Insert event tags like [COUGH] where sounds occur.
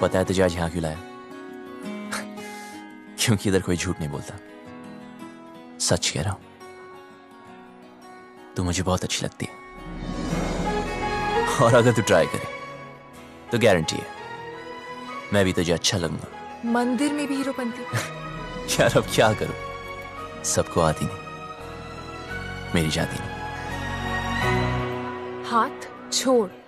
पता है तुझे आज यहाँ क्यों लाया? [LAUGHS] क्योंकि इधर कोई झूठ नहीं बोलता। सच कह रहा हूँ। तू मुझे बहुत अच्छी लगती है। और अगर तू ट्राई करे तो गारंटी है मैं भी तुझे अच्छा लगूँगा। मंदिर में भी हीरो बनती। [LAUGHS] यार अब क्या करूँ? सबको आती नहीं। मेरी जाती नहीं। हाथ छोड़।